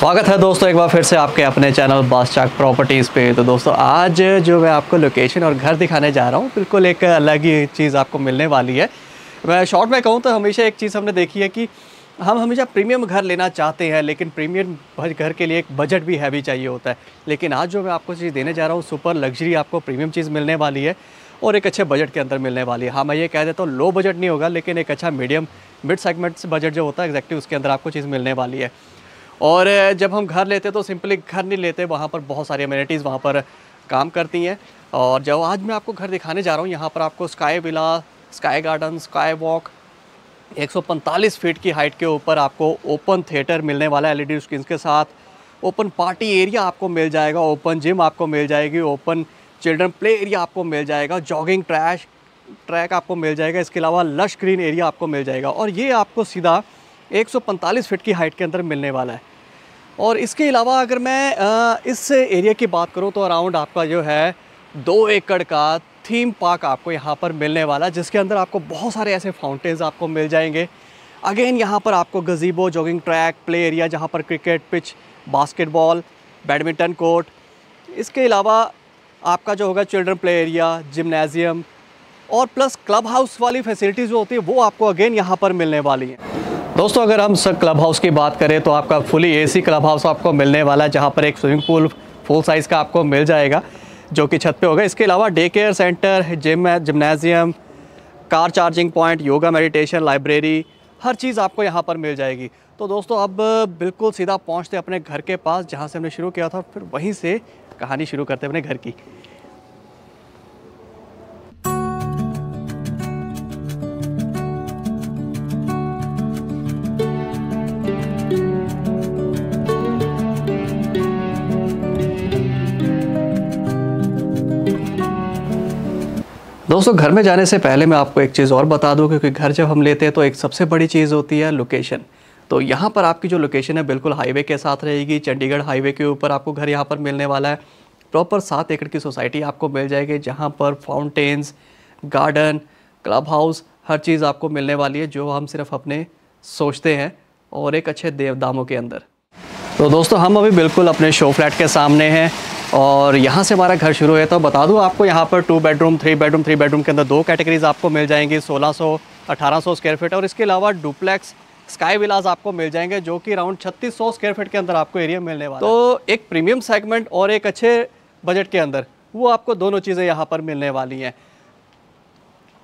स्वागत है दोस्तों एक बार फिर से आपके अपने चैनल बादशाह प्रॉपर्टीज़ पे। तो दोस्तों, आज जो मैं आपको लोकेशन और घर दिखाने जा रहा हूँ, बिल्कुल एक अलग ही चीज़ आपको मिलने वाली है। मैं शॉर्ट में कहूँ तो हमेशा एक चीज़ हमने देखी है कि हम हमेशा प्रीमियम घर लेना चाहते हैं, लेकिन प्रीमियम घर के लिए एक बजट भी हैवी चाहिए होता है। लेकिन आज जो मैं आपको चीज़ देने जा रहा हूँ सुपर लग्जरी आपको प्रीमियम चीज़ मिलने वाली है और एक अच्छे बजट के अंदर मिलने वाली है। हाँ मैं ये कह देता हूँ लो बजट नहीं होगा, लेकिन एक अच्छा मीडियम मिड सेगमेंट बजट जो होता है एक्जैक्टली उसके अंदर आपको चीज़ मिलने वाली है। और जब हम घर लेते तो सिंपली घर नहीं लेते, वहाँ पर बहुत सारी अम्यूनिटीज़ वहाँ पर काम करती हैं। और जब आज मैं आपको घर दिखाने जा रहा हूँ, यहाँ पर आपको sky villa sky garden sky walk 145 feet की हाइट के ऊपर आपको ओपन थिएटर मिलने वाला है एलईडी स्क्रीन के साथ। ओपन पार्टी एरिया आपको मिल जाएगा ओपन जिम आपको मिल जाएगी ओपन चिल्ड्रन प्ले एरिया आपको मिल जाएगा जॉगिंग ट्रैश ट्रैक आपको मिल जाएगा, इसके अलावा लश ग्रीन एरिया आपको मिल जाएगा। और ये आपको सीधा 145 फीट की हाइट के अंदर मिलने वाला है। और इसके अलावा अगर मैं इस एरिया की बात करूँ तो अराउंड आपका जो है दो एकड़ का थीम पार्क आपको यहाँ पर मिलने वाला जिसके अंदर आपको बहुत सारे ऐसे फाउंटेन्स आपको मिल जाएँगे। अगेन यहाँ पर आपको gazebo jogging track play area जहाँ पर cricket pitch basketball badminton court इसके अलावा आपका जो होगा चिल्ड्रन प्ले एरिया जिमनेजियम और प्लस क्लब हाउस वाली फैसिलिटीज़ जो होती है, वो आपको अगेन यहाँ पर मिलने वाली हैं। दोस्तों, अगर हम सर क्लब हाउस की बात करें तो आपका फुली एसी क्लब हाउस आपको मिलने वाला है, जहाँ पर एक स्विमिंग पूल फुल साइज़ का आपको मिल जाएगा, जो कि छत पे होगा। इसके अलावा day care centre gym gymnasium car charging point yoga meditation library हर चीज़ आपको यहाँ पर मिल जाएगी। तो दोस्तों, अब बिल्कुल सीधा पहुँचते अपने घर के पास, जहाँ से हमने शुरू किया था फिर वहीं से कहानी शुरू करते अपने घर की। दोस्तों, घर में जाने से पहले मैं आपको एक चीज़ और बता दूँ क्योंकि घर जब हम लेते हैं तो एक सबसे बड़ी चीज़ होती है लोकेशन। तो यहाँ पर आपकी जो लोकेशन है बिल्कुल हाईवे के साथ रहेगी, चंडीगढ़ हाईवे के ऊपर आपको घर यहाँ पर मिलने वाला है। प्रॉपर सात एकड़ की सोसाइटी आपको मिल जाएगी, जहाँ पर फाउंटेन्स, गार्डन क्लब हाउस हर चीज़ आपको मिलने वाली है, जो हम सिर्फ़ अपने सोचते हैं और एक अच्छे देव दामों के अंदर। तो दोस्तों, हम अभी बिल्कुल अपने शो फ्लैट के सामने हैं। और यहाँ से हमारा घर शुरू है। तो बता दूँ आपको, यहाँ पर two bedroom three bedroom three bedroom के अंदर दो कैटेगरीज आपको मिल जाएँगी 1600 1800 स्क्वायर फीट और इसके अलावा डुप्लेक्स स्काई विलाज आपको मिल जाएँगे, जो कि अराउंड छत्तीस सौ स्क्वायर फीट के अंदर आपको एरिया मिलने वाला तो एक प्रीमियम सेगमेंट और एक अच्छे बजट के अंदर, वो आपको दोनों चीज़ें यहाँ पर मिलने वाली हैं।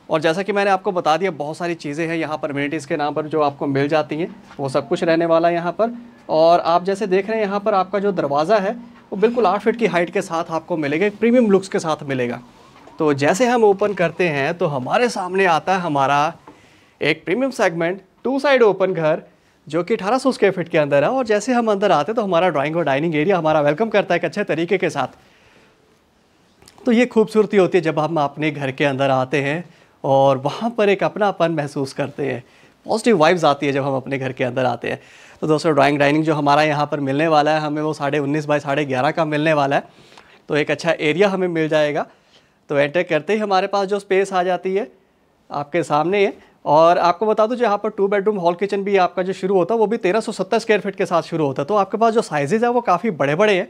और जैसा कि मैंने आपको बता दिया, बहुत सारी चीज़ें हैं यहाँ पर इम्यूनिटीज़ के नाम पर जो आपको मिल जाती हैं, वो सब कुछ रहने वाला है यहाँ पर। और आप जैसे देख रहे हैं, यहाँ पर आपका जो दरवाज़ा है वो बिल्कुल आठ फीट की हाइट के साथ आपको मिलेगा प्रीमियम लुक्स के साथ मिलेगा। तो जैसे हम ओपन करते हैं तो हमारे सामने आता है हमारा एक premium segment two side open घर, जो कि 1800 स्क्वायर फीट के अंदर है। और जैसे हम अंदर आते हैं तो हमारा ड्राइंग और डाइनिंग एरिया हमारा वेलकम करता है एक अच्छे तरीके के साथ। तो ये खूबसूरती होती है जब हम अपने घर के अंदर आते हैं और वहाँ पर एक अपनापन महसूस करते हैं। पॉजिटिव वाइब्स आती है जब हम अपने घर के अंदर आते हैं। तो दोस्तों ड्राइंग डाइनिंग जो हमारा यहाँ पर मिलने वाला है, हमें वो साढ़े उन्नीस बाई साढ़े ग्यारह का मिलने वाला है। तो एक अच्छा एरिया हमें मिल जाएगा। तो एंटर करते ही हमारे पास जो स्पेस आ जाती है, आपके सामने है और आपको बता दूँ, जो यहाँ पर टू बेडरूम हॉल किचन भी आपका जो शुरू होता है, वो भी तेरह सौ सत्तर स्क्वायर फीट के साथ शुरू होता है। तो आपके पास जो साइजेज़ है, वो काफ़ी बड़े बड़े हैं।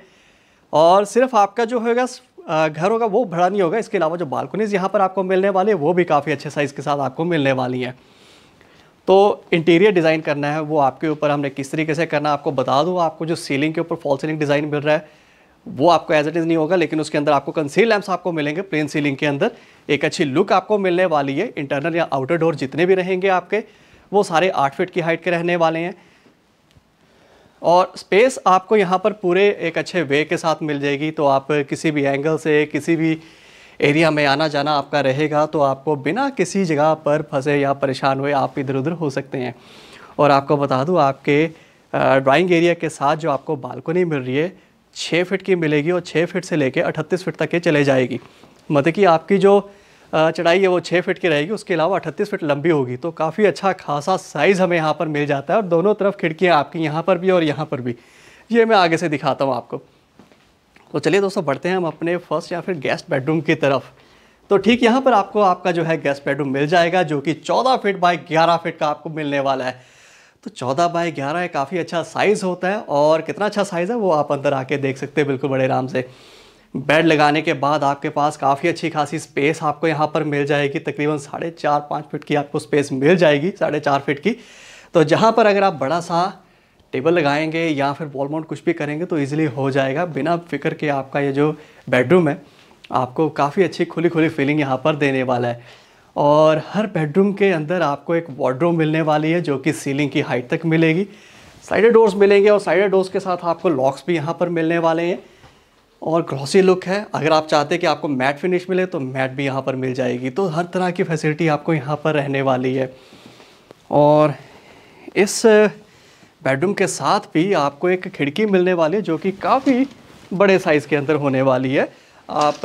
और सिर्फ़ आपका जो होगा घर होगा, वो बड़ा नहीं होगा। इसके अलावा जो बालकनीज यहाँ पर आपको मिलने वाली है, वो भी काफ़ी अच्छे साइज़ के साथ आपको मिलने वाली हैं। तो इंटीरियर डिज़ाइन करना है, वो आपके ऊपर हमने किस तरीके से करना आपको बता दूँ, आपको जो सीलिंग के ऊपर फॉल सीलिंग डिज़ाइन मिल रहा है, वो आपको एज इट इज़ नहीं होगा, लेकिन उसके अंदर आपको कंसील लैंप्स आपको मिलेंगे प्लेन सीलिंग के अंदर। एक अच्छी लुक आपको मिलने वाली है इंटरनल या आउटर डोर जितने भी रहेंगे आपके, वो सारे आठ फीट की हाइट के रहने वाले हैं। और स्पेस आपको यहाँ पर पूरे एक अच्छे वे के साथ मिल जाएगी तो आप किसी भी एंगल से, किसी भी एरिया में आना जाना आपका रहेगा तो आपको बिना किसी जगह पर फंसे या परेशान हुए आप इधर उधर हो सकते हैं। और आपको बता दूँ, आपके ड्राइंग एरिया के साथ जो आपको बालकोनी मिल रही है छः फिट की मिलेगी और छः फिट से लेकर अठतीस फिट तक के चले जाएगी। मतलब कि आपकी जो चढ़ाई है वो छः फिट की रहेगी, उसके अलावा अठतीस फिट लंबी होगी। तो काफ़ी अच्छा खासा साइज़ हमें यहाँ पर मिल जाता है और दोनों तरफ़ खिड़कियाँ आपकी यहाँ पर भी और यहाँ पर भी। ये मैं आगे से दिखाता हूँ आपको। तो चलिए दोस्तों, बढ़ते हैं हम अपने फ़र्स्ट या फिर गेस्ट बेडरूम की तरफ़। तो ठीक यहाँ पर आपको आपका जो है गेस्ट बेडरूम मिल जाएगा, जो कि 14 फीट बाई 11 फीट का आपको मिलने वाला है। तो चौदह बाई ग्यारह काफ़ी अच्छा साइज़ होता है और कितना अच्छा साइज़ है वो आप अंदर आके देख सकते हैं बिल्कुल बड़े आराम से। बेड लगाने के बाद आपके पास काफ़ी अच्छी खासी स्पेस आपको यहाँ पर मिल जाएगी, तकरीबन साढ़े चार, पाँच फिट की आपको स्पेस मिल जाएगी, साढ़े चार फिट की। तो जहाँ पर अगर आप बड़ा सा टेबल लगाएँगे या फिर वॉल माउंट कुछ भी करेंगे तो ईजिली हो जाएगा। बिना फ़िक्र के आपका ये जो बेडरूम है, आपको काफ़ी अच्छी खुली खुली फीलिंग यहाँ पर देने वाला है। और हर बेडरूम के अंदर आपको एक वार्डरूम मिलने वाली है, जो कि सीलिंग की हाइट तक मिलेगी। साइड डोर्स मिलेंगे और साइड डोर्स के साथ आपको लॉक्स भी यहाँ पर मिलने वाले हैं। और ग्रॉसी लुक है। अगर आप चाहते हैं कि आपको मैट फिनिश मिले तो मैट भी यहाँ पर मिल जाएगी। तो हर तरह की फैसिलिटी आपको यहाँ पर रहने वाली है। और इस बेडरूम के साथ भी आपको एक खिड़की मिलने वाली है, जो कि काफ़ी बड़े साइज़ के अंदर होने वाली है। आप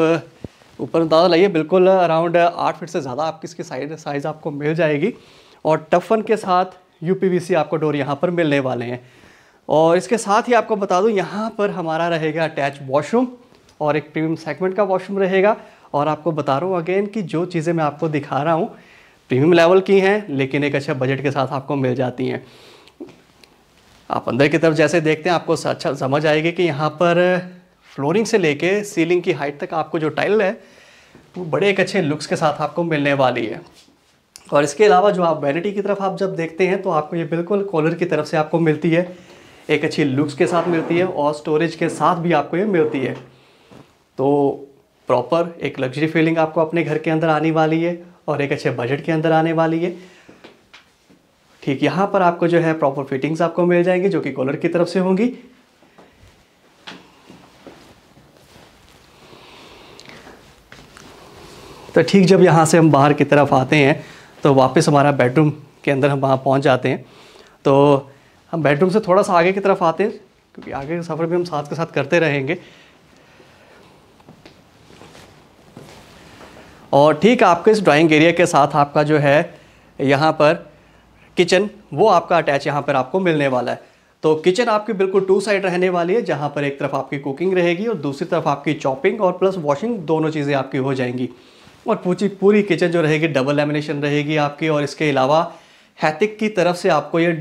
ऊपर अंदाज़ा लाइए, बिल्कुल अराउंड आठ फीट से ज़्यादा आपकी इसकी साइज़ साइज़ आपको मिल जाएगी। और टफन के साथ यू आपको डोर यहाँ पर मिलने वाले हैं। और इसके साथ ही आपको बता दूँ, यहाँ पर हमारा रहेगा अटैच वॉशरूम और एक प्रीमियम सेगमेंट का वॉशरूम रहेगा। और आपको बता रहा हूँ अगेन कि जो चीज़ें मैं आपको दिखा रहा हूँ प्रीमियम लेवल की हैं, लेकिन एक अच्छा बजट के साथ आपको मिल जाती हैं। आप अंदर की तरफ़ जैसे देखते हैं, आपको अच्छा समझ आएगी कि यहाँ पर फ्लोरिंग से लेके सीलिंग की हाइट तक आपको जो टाइल है, वो बड़े एक अच्छे लुक्स के साथ आपको मिलने वाली है। और इसके अलावा जो आप वैनिटी की तरफ़ आप जब देखते हैं तो आपको ये बिल्कुल कॉलर की तरफ़ से आपको मिलती है। एक अच्छी लुक्स के साथ मिलती है और स्टोरेज के साथ भी आपको ये मिलती है। तो प्रॉपर एक लग्जरी फीलिंग आपको अपने घर के अंदर आने वाली है और एक अच्छे बजट के अंदर आने वाली है। ठीक, यहाँ पर आपको जो है प्रॉपर फिटिंग्स आपको मिल जाएँगी, जो कि कॉलर की तरफ़ से होंगी। तो ठीक, जब यहाँ से हम बाहर की तरफ़ आते हैं तो वापस हमारा बेडरूम के अंदर हम वहाँ पहुँच जाते हैं। तो हम बेडरूम से थोड़ा सा आगे की तरफ़ आते हैं, क्योंकि आगे के सफ़र भी हम साथ के साथ करते रहेंगे। और ठीक, आपके इस ड्राइंग एरिया के साथ आपका जो है यहाँ पर किचन, वो आपका अटैच यहाँ पर आपको मिलने वाला है। तो किचन आपकी बिल्कुल टू साइड रहने वाली है, जहाँ पर एक तरफ़ आपकी कुकिंग रहेगी और दूसरी तरफ़ आपकी चॉपिंग और प्लस वॉशिंग दोनों चीज़ें आपकी हो जाएँगी। और पूरी पूरी किचन जो रहेगी डबल लेमिनेशन रहेगी आपकी और इसके अलावा हैतिक की तरफ़ से आपको ये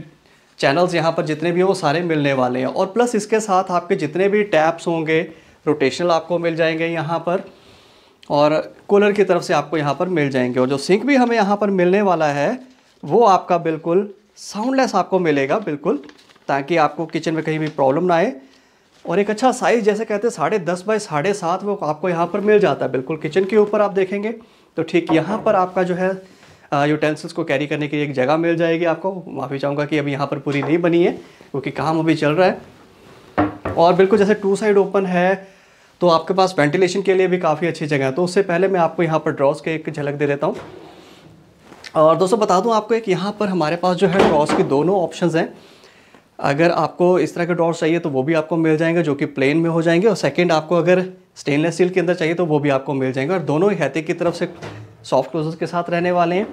चैनल्स यहाँ पर जितने भी हैं वो सारे मिलने वाले हैं। और प्लस इसके साथ आपके जितने भी टैप्स होंगे रोटेशनल आपको मिल जाएँगे यहाँ पर और कूलर की तरफ़ से आपको यहाँ पर मिल जाएँगे। और जो सिंक भी हमें यहाँ पर मिलने वाला है वो आपका बिल्कुल साउंडलेस आपको मिलेगा, बिल्कुल, ताकि आपको किचन में कहीं भी प्रॉब्लम ना आए। और एक अच्छा साइज़ जैसे कहते हैं, साढ़े दस बाई साढ़े सात वो आपको यहाँ पर मिल जाता है, बिल्कुल किचन के ऊपर आप देखेंगे। तो ठीक यहाँ पर आपका जो है यूटेंसिल्स को कैरी करने की एक जगह मिल जाएगी आपको। माफ़ी चाहूँगा कि अभी यहाँ पर पूरी नहीं बनी है, क्योंकि काम अभी चल रहा है। और बिल्कुल जैसे टू साइड ओपन है तो आपके पास वेंटिलेशन के लिए भी काफ़ी अच्छी जगह है। तो उससे पहले मैं आपको यहाँ पर ड्रॉस के एक झलक दे देता हूँ। और दोस्तों बता दूँ आपको एक, यहाँ पर हमारे पास जो है ड्रॉस की दोनों ऑप्शन हैं। अगर आपको इस तरह के ड्रॉर्स चाहिए तो वो भी आपको मिल जाएँगे, जो कि प्लेन में हो जाएँगे, और सेकंड आपको अगर स्टेनलेस स्टील के अंदर चाहिए तो वो भी आपको मिल जाएँगे। और दोनों ही हैती की तरफ़ से सॉफ्ट क्लोजर्स के साथ रहने वाले हैं।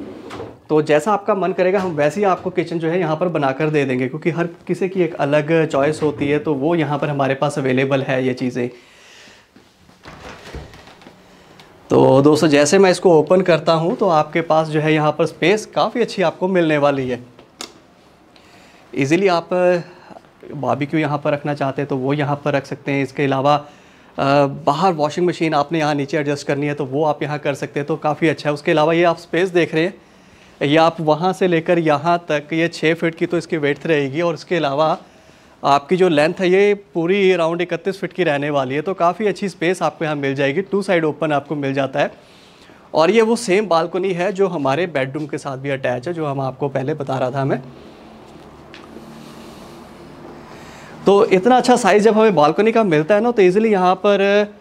तो जैसा आपका मन करेगा, हम वैसे ही आपको किचन जो है यहाँ पर बनाकर दे देंगे, क्योंकि हर किसी की एक अलग चॉइस होती है तो वो यहाँ पर हमारे पास अवेलेबल है ये चीज़ें। तो दोस्तों, जैसे मैं इसको ओपन करता हूँ तो आपके पास जो है यहाँ पर स्पेस काफ़ी अच्छी आपको मिलने वाली है। इजीली आप बाबी क्यों यहाँ पर रखना चाहते हैं तो वो यहाँ पर रख सकते हैं। इसके अलावा बाहर वॉशिंग मशीन आपने यहाँ नीचे एडजस्ट करनी है तो वो आप यहाँ कर सकते हैं तो काफ़ी अच्छा है। उसके अलावा ये आप स्पेस देख रहे हैं, ये आप वहाँ से लेकर यहाँ तक, ये छः फिट की तो इसकी वेथ रहेगी, और इसके अलावा आपकी जो लेंथ है, ये पूरी अराउंड इकतीस फिट की रहने वाली है तो काफ़ी अच्छी स्पेस आपको यहाँ मिल जाएगी। टू साइड ओपन आपको मिल जाता है। और ये वो सेम बालकनी है जो हमारे बेडरूम के साथ भी अटैच है, जो हम आपको पहले बता रहा था मैं। तो इतना अच्छा साइज़ जब हमें बालकनी का मिलता है ना तो ईज़िली यहाँ पर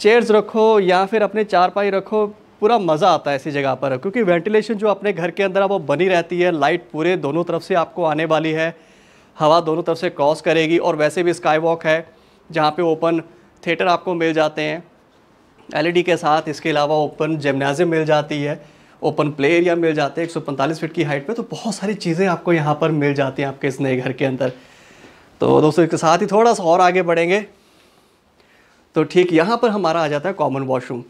चेयर्स रखो या फिर अपने चार पाई रखो, पूरा मज़ा आता है ऐसी जगह पर। क्योंकि वेंटिलेशन जो अपने घर के अंदर वो बनी रहती है लाइट पूरे दोनों तरफ़ से आपको आने वाली है। हवा दोनों तरफ़ से क्रॉस करेगी और वैसे भी स्काई वॉक है, जहाँ पे ओपन थिएटर आपको मिल जाते हैं। एलईडी के साथ इसके अलावा ओपन जिमनाजियम मिल जाती है, ओपन प्ले एरिया मिल जाते हैं, एक फीट की हाइट पे तो बहुत सारी चीज़ें आपको यहाँ पर मिल जाती हैं आपके इस नए घर के अंदर। तो दोस्तों, इसके साथ ही थोड़ा सा और आगे बढ़ेंगे। तो ठीक, यहाँ पर हमारा आ जाता है कॉमन वॉशरूम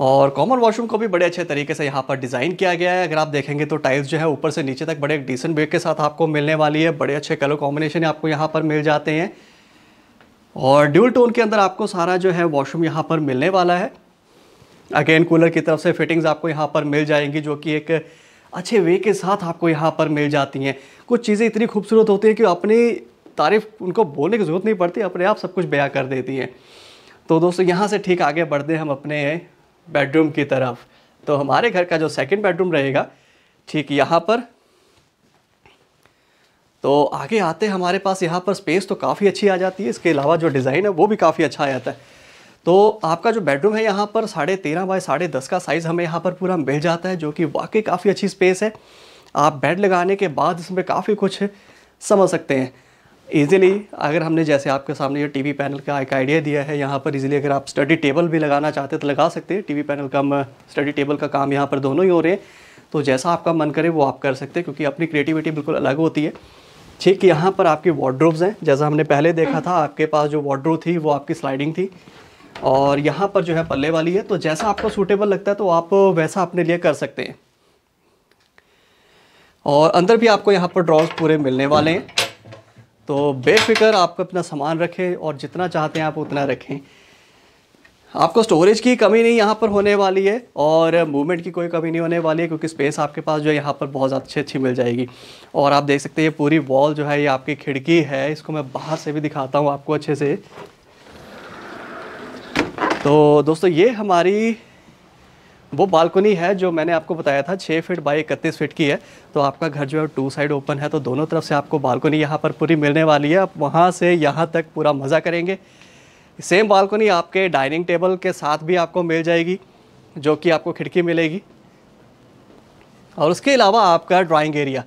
और कॉमन वॉशरूम को भी बड़े अच्छे तरीके से यहाँ पर डिज़ाइन किया गया है। अगर आप देखेंगे तो टाइल्स जो है ऊपर से नीचे तक बड़े डिसेंट वेट के साथ आपको मिलने वाली है। बड़े अच्छे कलर कॉम्बिनेशन आपको यहाँ पर मिल जाते हैं। और ड्यूल टोन के अंदर आपको सारा जो है वॉशरूम यहाँ पर मिलने वाला है। अगेन कूलर की तरफ़ से फिटिंग्स आपको यहाँ पर मिल जाएँगी, जो कि एक अच्छे वे के साथ आपको यहाँ पर मिल जाती हैं। कुछ चीज़ें इतनी खूबसूरत होती हैं कि अपनी तारीफ़ उनको बोलने की ज़रूरत नहीं पड़ती, अपने आप सब कुछ बयां कर देती हैं। तो दोस्तों, यहाँ से ठीक आगे बढ़ते हम अपने बेडरूम की तरफ़। तो हमारे घर का जो सेकंड बेडरूम रहेगा, ठीक यहाँ पर। तो आगे आते हमारे पास यहाँ पर स्पेस तो काफ़ी अच्छी आ जाती है, इसके अलावा जो डिज़ाइन है वो भी काफ़ी अच्छा आ जाता है। तो आपका जो बेडरूम है यहाँ पर, साढ़े तेरह बाय साढ़े दस का साइज़ हमें यहाँ पर पूरा मिल जाता है, जो कि वाकई काफ़ी अच्छी स्पेस है। आप बेड लगाने के बाद इसमें काफ़ी कुछ समझ सकते हैं। ईज़िली अगर हमने जैसे आपके सामने ये टीवी पैनल का एक आइडिया दिया है, यहाँ पर इजीली अगर आप स्टडी टेबल भी लगाना चाहते तो लगा सकते हैं। टीवी पैनल का स्टडी टेबल का काम यहाँ पर दोनों ही हो रहे हैं। तो जैसा आपका मन करे, वो आप कर सकते हैं, क्योंकि अपनी क्रिएटिविटी बिल्कुल अलग होती है। ठीक, यहाँ पर आपकी वार्ड्रोब्स हैं। जैसा हमने पहले देखा था, आपके पास जो वार्ड्रो थी, वो आपकी स्लाइडिंग थी। और यहाँ पर जो है पल्ले वाली है। तो जैसा आपको सूटेबल लगता है तो आप वैसा अपने लिए कर सकते हैं। और अंदर भी आपको यहाँ पर ड्रॉज पूरे मिलने वाले हैं। तो बेफिक्र आप अपना सामान रखें और जितना चाहते हैं आप उतना रखें। आपको स्टोरेज की कमी नहीं यहाँ पर होने वाली है और मूवमेंट की कोई कमी नहीं होने वाली है क्योंकि स्पेस आपके पास जो है यहाँ पर बहुत अच्छी अच्छी मिल जाएगी। और आप देख सकते हैं ये पूरी वॉल जो है ये आपकी खिड़की है, इसको मैं बाहर से भी दिखाता हूँ आपको अच्छे से। तो दोस्तों ये हमारी वो बालकनी है जो मैंने आपको बताया था छः फिट बाई इकतीस फिट की है। तो आपका घर जो है टू साइड ओपन है तो दोनों तरफ़ से आपको बालकनी यहाँ पर पूरी मिलने वाली है। आप वहाँ से यहाँ तक पूरा मज़ा करेंगे। सेम बालकनी आपके डाइनिंग टेबल के साथ भी आपको मिल जाएगी, जो कि आपको खिड़की मिलेगी। और उसके अलावा आपका ड्राइंग एरिया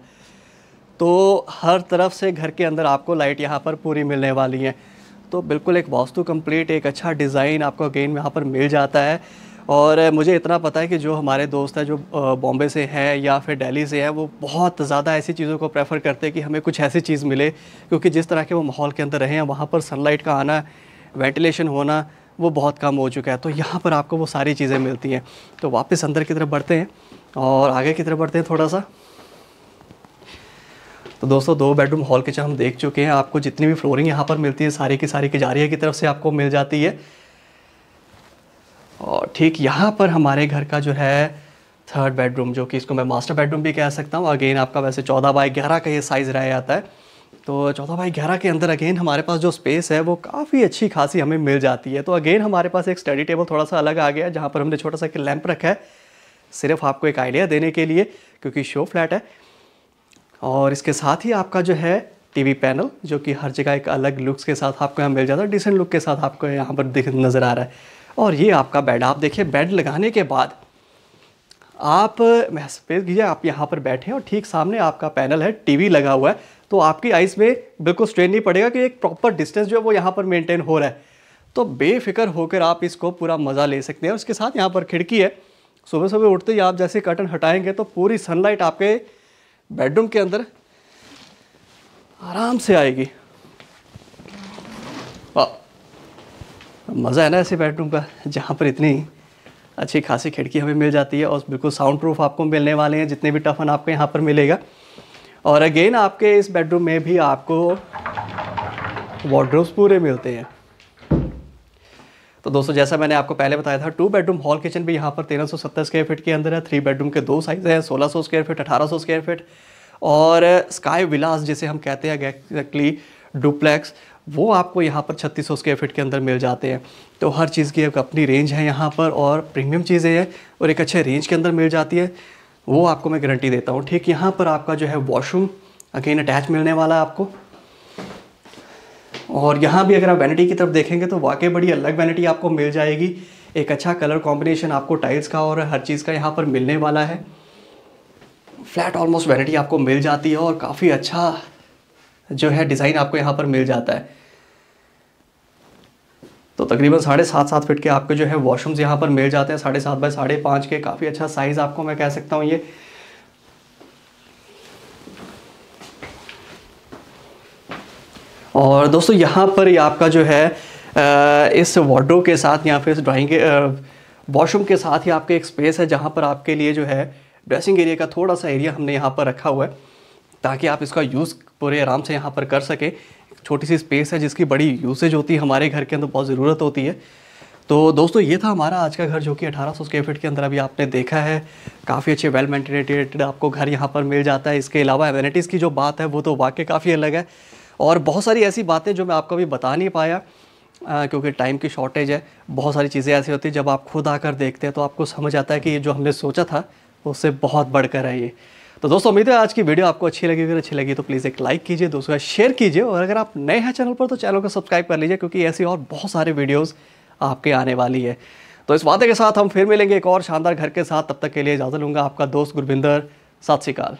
तो हर तरफ़ से घर के अंदर आपको लाइट यहाँ पर पूरी मिलने वाली है। तो बिल्कुल एक वास्तु कंप्लीट एक अच्छा डिज़ाइन आपको अगेन यहाँ पर मिल जाता है। और मुझे इतना पता है कि जो हमारे दोस्त हैं, जो बॉम्बे से हैं या फिर दिल्ली से हैं, वो बहुत ज़्यादा ऐसी चीज़ों को प्रेफर करते हैं कि हमें कुछ ऐसी चीज़ मिले, क्योंकि जिस तरह के वो माहौल के अंदर रहे हैं, वहाँ पर सनलाइट का आना वेंटिलेशन होना, वो बहुत कम हो चुका है। तो यहाँ पर आपको वो सारी चीज़ें मिलती हैं। तो वापस अंदर की तरफ़ बढ़ते हैं और आगे की तरफ़ बढ़ते हैं थोड़ा सा। तो दोस्तों, दो बेडरूम हॉल किचन हम देख चुके हैं। आपको जितनी भी फ्लोरिंग यहाँ पर मिलती है, सारी की सारी किजारिया की तरफ़ से आपको मिल जाती है। और ठीक यहाँ पर हमारे घर का जो है थर्ड बेडरूम जो कि इसको मैं मास्टर बेडरूम भी कह सकता हूँ। अगेन आपका वैसे चौदह बाई ग्यारह का ये साइज़ रह जाता है। तो चौदह बाई ग्यारह के अंदर अगेन हमारे पास जो स्पेस है, वो काफ़ी अच्छी खासी हमें मिल जाती है। तो अगेन हमारे पास एक स्टडी टेबल थोड़ा सा अलग आ गया जहाँ पर हमने छोटा सा एक लैंप रखा है, सिर्फ़ आपको एक आइडिया देने के लिए, क्योंकि शो फ्लैट है। और इसके साथ ही आपका जो है टीवी पैनल जो कि हर जगह एक अलग लुक्स के साथ आपको यहाँ मिल जाता है डिसेंट लुक के साथ आपको यहाँ पर दिख, नज़र आ रहा है। और ये आपका बेड आप देखिए बेड लगाने के बाद आप महसूस कीजिए, आप यहाँ पर बैठे और ठीक सामने आपका पैनल है टीवी लगा हुआ है तो आपकी आइज़ में बिल्कुल स्ट्रेन नहीं पड़ेगा कि एक प्रॉपर डिस्टेंस जो है वो यहाँ पर मेंटेन हो रहा है। तो बेफिक्र होकर आप इसको पूरा मज़ा ले सकते हैं। उसके साथ यहाँ पर खिड़की है। सुबह सुबह उठते ही आप जैसे कर्टन हटाएँगे तो पूरी सनलाइट आपके बेडरूम के अंदर आराम से आएगी। मज़ा है ना ऐसे बेडरूम का, जहाँ पर इतनी अच्छी खासी खिड़की हमें मिल जाती है और बिल्कुल साउंड प्रूफ आपको मिलने वाले हैं, जितने भी टफन आपको यहाँ पर मिलेगा। और अगेन आपके इस बेडरूम में भी आपको वार्ड्रोब्स पूरे मिलते हैं। तो दोस्तों, जैसा मैंने आपको पहले बताया था टू बेडरूम हॉल किचन भी यहाँ पर तेरह सौ सत्तर स्क्वायर फीट के अंदर है। थ्री बेडरूम के दो साइज़ हैं, सोलह सौ स्क्वायर फीट अठारह सौ स्क्वायर फीट और स्काई विलास जिसे हम कहते हैं एग्जैक्टली डुप्लेक्स वो आपको यहाँ पर छत्तीस सौ स्क्वायर फीट के अंदर मिल जाते हैं। तो हर चीज़ की एक अपनी रेंज है यहाँ पर और प्रीमियम चीज़ें हैं और एक अच्छे रेंज के अंदर मिल जाती है। वो आपको मैं गारंटी देता हूँ। ठीक, यहाँ पर आपका जो है वॉशरूम अगेन अटैच मिलने वाला है आपको। और यहाँ भी अगर आप वैनिटी की तरफ़ देखेंगे तो वाकई बड़ी अलग वैनिटी आपको मिल जाएगी। एक अच्छा कलर कॉम्बिनेशन आपको टाइल्स का और हर चीज़ का यहाँ पर मिलने वाला है। फ्लैट ऑलमोस्ट वैनिटी आपको मिल जाती है और काफ़ी अच्छा जो है डिज़ाइन आपको यहाँ पर मिल जाता है। तो तकरीबन साढ़े सात सात फिट के आपके जो है वॉशरूम्स यहाँ पर मिल जाते हैं। साढ़े सात बाय साढ़े पाँच के काफ़ी अच्छा साइज़ आपको मैं कह सकता हूँ ये। और दोस्तों यहाँ पर ये आपका जो है इस वार्ड्रो के साथ या फिर इस ड्राइंग वॉशरूम के साथ ही आपके एक स्पेस है जहाँ पर आपके लिए जो है ड्रेसिंग एरिया का थोड़ा सा एरिया हमने यहाँ पर रखा हुआ है। ताकि आप इसका यूज़ पूरे आराम से यहाँ पर कर सकें। छोटी सी स्पेस है जिसकी बड़ी यूसेज होती है हमारे घर के अंदर बहुत ज़रूरत होती है। तो दोस्तों ये था हमारा आज का घर जो कि 1800 स्क्वायर फीट के अंदर अभी आपने देखा है। काफ़ी अच्छे वेल मेंटेनेटेड आपको घर यहाँ पर मिल जाता है। इसके अलावा एम्यूनिटीज़ की जो बात है वो तो वाकई काफ़ी अलग है। और बहुत सारी ऐसी बातें जो मैं आपको अभी बता नहीं पाया आ, क्योंकि टाइम की शॉर्टेज है। बहुत सारी चीज़ें ऐसी होती हैं जब आप खुद आकर देखते हैं तो आपको समझ आता है कि ये जो हमने सोचा था उससे बहुत बढ़कर है ये। तो दोस्तों, उम्मीद है आज की वीडियो आपको अच्छी लगी अगर अच्छी लगी तो प्लीज़ एक लाइक कीजिए दोस्तों का शेयर कीजिए और अगर आप नए हैं चैनल पर तो चैनल को सब्सक्राइब कर लीजिए क्योंकि ऐसी और बहुत सारे वीडियोज़ आपके आने वाली है। तो इस वादे के साथ हम फिर मिलेंगे एक और शानदार घर के साथ। तब तक के लिए इजाज़त लूँगा आपका दोस्त गुरविंदर सात श्रीकाल